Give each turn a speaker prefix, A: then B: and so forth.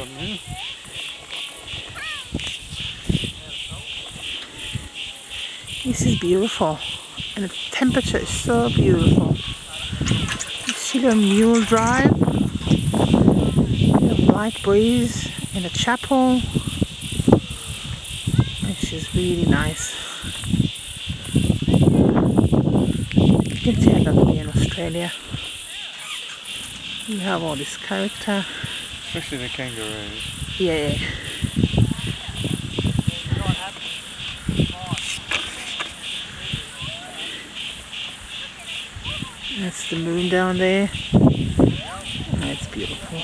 A: something.
B: This is beautiful. And the temperature is so beautiful. You see the Muir Drive. The light breeze in the chapel. This is really nice. You can see I got to be in Australia. You have all this character.
A: Especially the kangaroos.
B: Yeah. That's the moon down there. That's beautiful.